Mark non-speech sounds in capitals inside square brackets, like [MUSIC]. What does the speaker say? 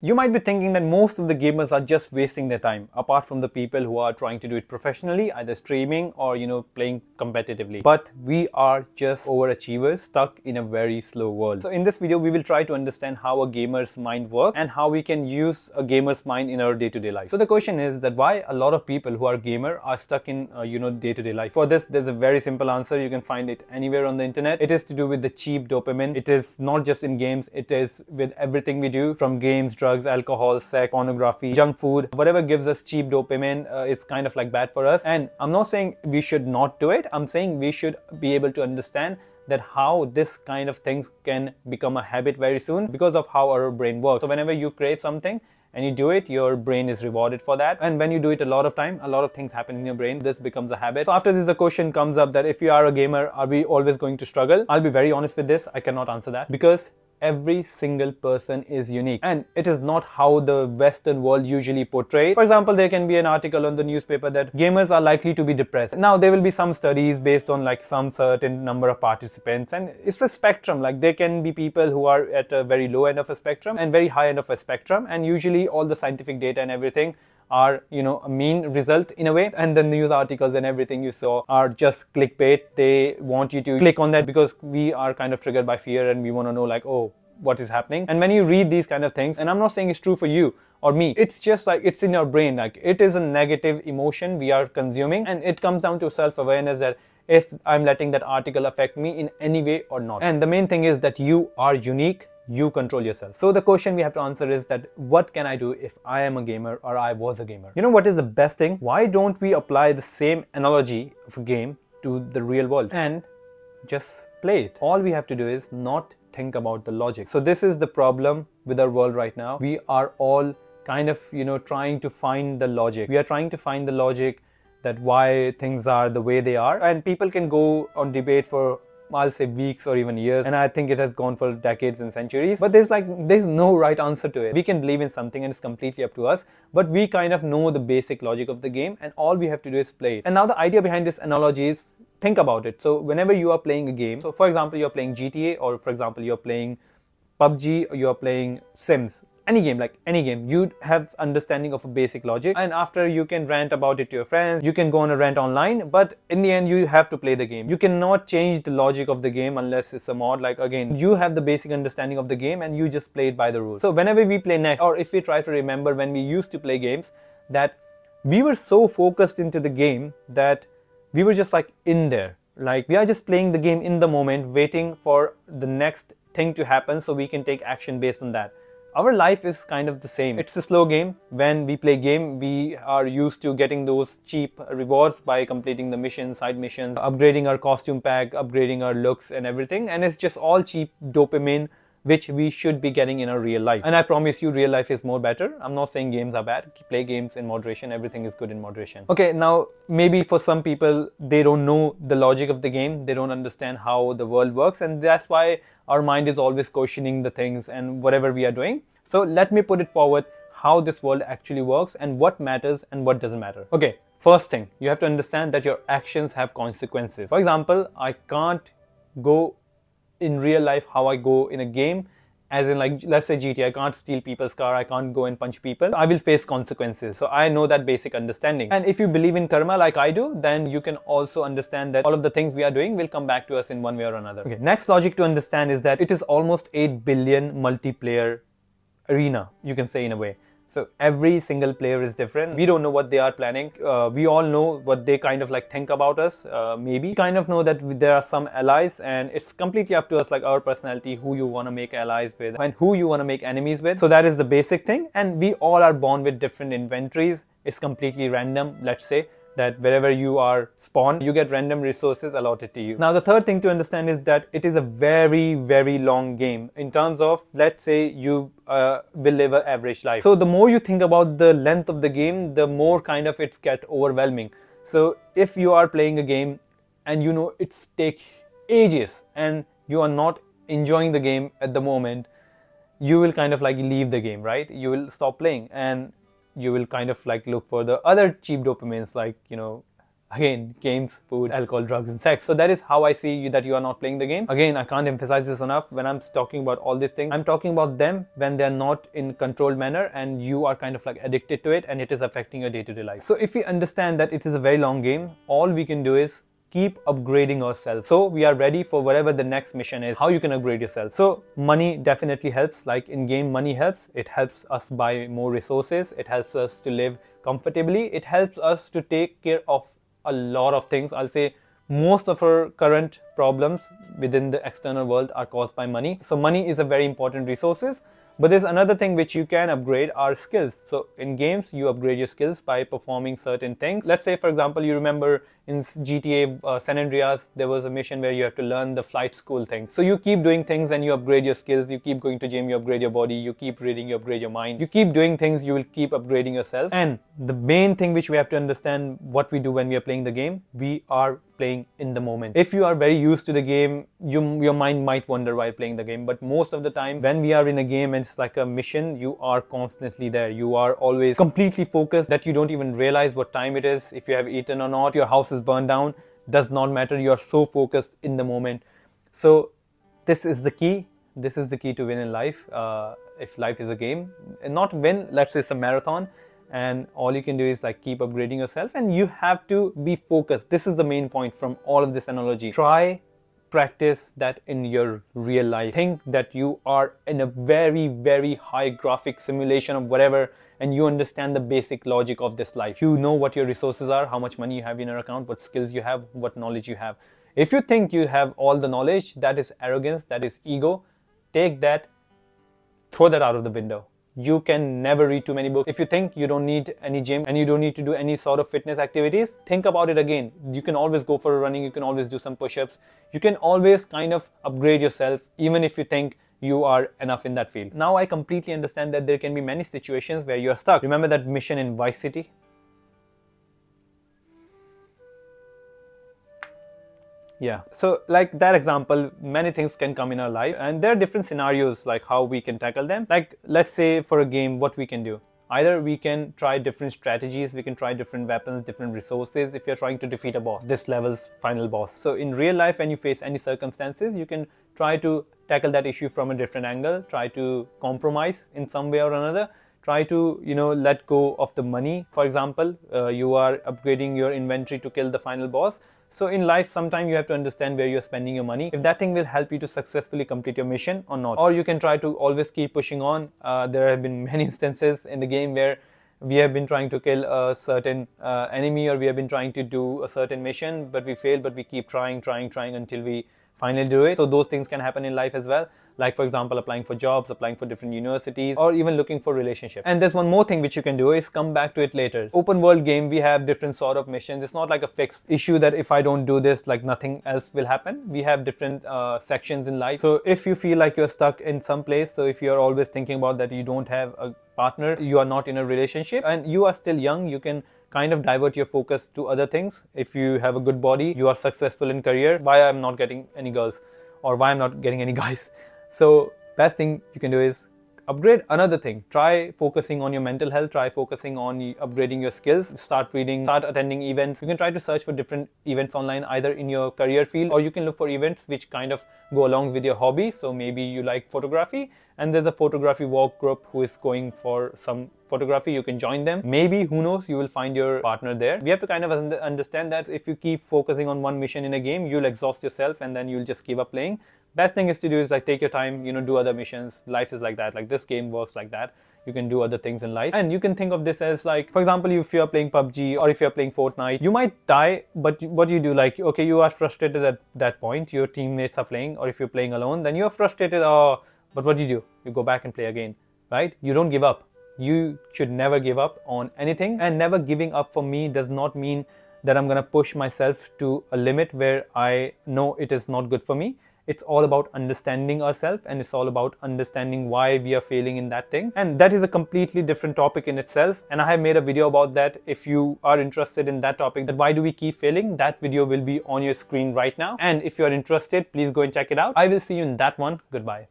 You might be thinking that most of the gamers are just wasting their time, apart from the people who are trying to do it professionally, either streaming or, you know, playing competitively. But we are just overachievers stuck in a very slow world. So in this video, we will try to understand how a gamer's mind works and how we can use a gamer's mind in our day-to-day life. So the question is that why a lot of people who are gamer are stuck in, uh, you know, day-to-day life. For this, there's a very simple answer. You can find it anywhere on the internet. It is to do with the cheap dopamine. It is not just in games. It is with everything we do from games, drugs, alcohol, sex, pornography, junk food, whatever gives us cheap dopamine uh, is kind of like bad for us. And I'm not saying we should not do it. I'm saying we should be able to understand that how this kind of things can become a habit very soon because of how our brain works. So whenever you crave something, and you do it, your brain is rewarded for that. And when you do it a lot of time, a lot of things happen in your brain. This becomes a habit. So after this, the question comes up that if you are a gamer, are we always going to struggle? I'll be very honest with this. I cannot answer that because every single person is unique. And it is not how the western world usually portrays. For example there can be an article on the newspaper that gamers are likely to be depressed. Now there will be some studies based on like some certain number of participants and it's a spectrum. Like there can be people who are at a very low end of a spectrum and very high end of a spectrum and usually all the scientific data and everything are you know a mean result in a way. And the news articles and everything you saw are just clickbait. They want you to click on that because we are kind of triggered by fear and we want to know like oh what is happening. And when you read these kind of things and i'm not saying it's true for you or me it's just like it's in your brain. Like it is a negative emotion we are consuming. And it comes down to self-awareness that if i'm letting that article affect me in any way or not. And the main thing is that you are unique you control yourself. So the question we have to answer is that what can I do if I am a gamer or I was a gamer? You know what is the best thing? Why don't we apply the same analogy of a game to the real world and just play it? All we have to do is not think about the logic. So this is the problem with our world right now. We are all kind of, you know, trying to find the logic. We are trying to find the logic that why things are the way they are and people can go on debate for I'll say weeks or even years. And I think it has gone for decades and centuries. But there's like, there's no right answer to it. We can believe in something and it's completely up to us. But we kind of know the basic logic of the game and all we have to do is play it. And now the idea behind this analogy is think about it. So whenever you are playing a game, so for example, you're playing GTA or for example, you're playing PUBG or you're playing Sims any game like any game you have understanding of a basic logic. And after you can rant about it to your friends you can go on a rant online but in the end you have to play the game. You cannot change the logic of the game unless it's a mod. Like again you have the basic understanding of the game and you just play it by the rules. So whenever we play next or if we try to remember when we used to play games that we were so focused into the game that we were just like in there. Like we are just playing the game in the moment waiting for the next thing to happen so we can take action based on that our life is kind of the same. It's a slow game. When we play game, we are used to getting those cheap rewards by completing the missions, side missions, upgrading our costume pack, upgrading our looks and everything. And it's just all cheap dopamine which we should be getting in our real life. And I promise you real life is more better. I'm not saying games are bad. Play games in moderation. Everything is good in moderation. Okay, now maybe for some people, they don't know the logic of the game. They don't understand how the world works. And that's why our mind is always questioning the things and whatever we are doing. So let me put it forward how this world actually works and what matters and what doesn't matter. Okay, first thing, you have to understand that your actions have consequences. For example, I can't go in real life how I go in a game. As in, like, let's say GT, I can't steal people's car, I can't go and punch people. I will face consequences. So I know that basic understanding. And if you believe in karma like I do, then you can also understand that all of the things we are doing will come back to us in one way or another. Okay, next logic to understand is that it is almost 8 billion multiplayer arena, you can say in a way. So every single player is different. We don't know what they are planning. Uh, we all know what they kind of like think about us. Uh, maybe kind of know that there are some allies, and it's completely up to us, like our personality, who you want to make allies with, and who you want to make enemies with. So that is the basic thing. And we all are born with different inventories. It's completely random. Let's say that wherever you are spawned, you get random resources allotted to you. Now, the third thing to understand is that it is a very, very long game in terms of, let's say you uh, will live an average life. So the more you think about the length of the game, the more kind of it's get overwhelming. So if you are playing a game and you know it's take ages and you are not enjoying the game at the moment, you will kind of like leave the game, right? You will stop playing and you will kind of like look for the other cheap dopamines like you know again games food alcohol drugs and sex. So that is how i see you that you are not playing the game. Again i can't emphasize this enough. When i'm talking about all these things i'm talking about them when they're not in controlled manner and you are kind of like addicted to it and it is affecting your day-to-day life. So if we understand that it is a very long game all we can do is keep upgrading ourselves so we are ready for whatever the next mission is how you can upgrade yourself so money definitely helps like in game money helps it helps us buy more resources it helps us to live comfortably it helps us to take care of a lot of things. I'll say most of our current problems within the external world are caused by money. So money is a very important resources. But there's another thing which you can upgrade are skills. So in games, you upgrade your skills by performing certain things. Let's say, for example, you remember in GTA uh, San Andreas, there was a mission where you have to learn the flight school thing. So you keep doing things and you upgrade your skills. You keep going to gym, you upgrade your body. You keep reading, you upgrade your mind. You keep doing things, you will keep upgrading yourself. And the main thing which we have to understand what we do when we are playing the game, we are playing in the moment. If you are very used to the game, you, your mind might wonder why playing the game. But most of the time, when we are in a game and it's like a mission, you are constantly there. You are always completely focused that you don't even realize what time it is, if you have eaten or not, your house is burned down, does not matter. You are so focused in the moment. So this is the key. This is the key to win in life. Uh, if life is a game, and not win, let's say it's a marathon, and all you can do is like keep upgrading yourself and you have to be focused this is the main point from all of this analogy try practice that in your real life. Think that you are in a very very high graphic simulation of whatever and you understand the basic logic of this life. You know what your resources are how much money you have in your account what skills you have what knowledge you have. If you think you have all the knowledge that is arrogance that is ego take that throw that out of the window you can never read too many books. If you think you don't need any gym and you don't need to do any sort of fitness activities, think about it again. You can always go for a running, you can always do some push-ups. You can always kind of upgrade yourself even if you think you are enough in that field. Now I completely understand that there can be many situations where you are stuck. Remember that mission in Vice City? Yeah. So like that example, many things can come in our life and there are different scenarios like how we can tackle them. Like let's say for a game, what we can do. Either we can try different strategies, we can try different weapons, different resources if you're trying to defeat a boss, this level's final boss. So in real life, when you face any circumstances, you can try to tackle that issue from a different angle, try to compromise in some way or another try to you know let go of the money for example uh, you are upgrading your inventory to kill the final boss so in life, sometimes you have to understand where you're spending your money. If that thing will help you to successfully complete your mission or not. Or you can try to always keep pushing on. Uh, there have been [LAUGHS] many instances in the game where we have been trying to kill a certain uh, enemy or we have been trying to do a certain mission, but we fail, but we keep trying, trying, trying until we finally do it. So those things can happen in life as well. Like for example, applying for jobs, applying for different universities, or even looking for relationships. And there's one more thing which you can do is come back to it later. Open world game, we have different sort of missions. It's not like a fixed issue that if I don't do this, like nothing else will happen. We have different uh, sections in life. So if you feel like you're stuck in some place, so if you're always thinking about that you don't have a partner, you are not in a relationship, and you are still young, you can kind of divert your focus to other things. If you have a good body, you are successful in career, why I'm not getting any girls or why I'm not getting any guys. So best thing you can do is upgrade another thing. Try focusing on your mental health. Try focusing on upgrading your skills. Start reading start attending events. You can try to search for different events online either in your career field or you can look for events which kind of go along with your hobby. So maybe you like photography and there's a photography walk group who is going for some photography. You can join them. Maybe who knows you will find your partner there. We have to kind of understand that if you keep focusing on one mission in a game you'll exhaust yourself and then you'll just give up playing best thing is to do is like take your time you know do other missions. Life is like that. Like this game works like that. You can do other things in life. And you can think of this as like for example if you're playing pubg or if you're playing fortnite you might die but what do you do? Like okay you are frustrated at that point. Your teammates are playing. Or if you're playing alone then you're frustrated. Or but what do you do? You go back and play again right? You don't give up. You should never give up on anything. And never giving up for me does not mean that i'm going to push myself to a limit where i know it is not good for me. It's all about understanding ourselves and it's all about understanding why we are failing in that thing. And that is a completely different topic in itself. And i have made a video about that. If you are interested in that topic that why do we keep failing? That video will be on your screen right now. And if you are interested please go and check it out. I will see you in that one. Goodbye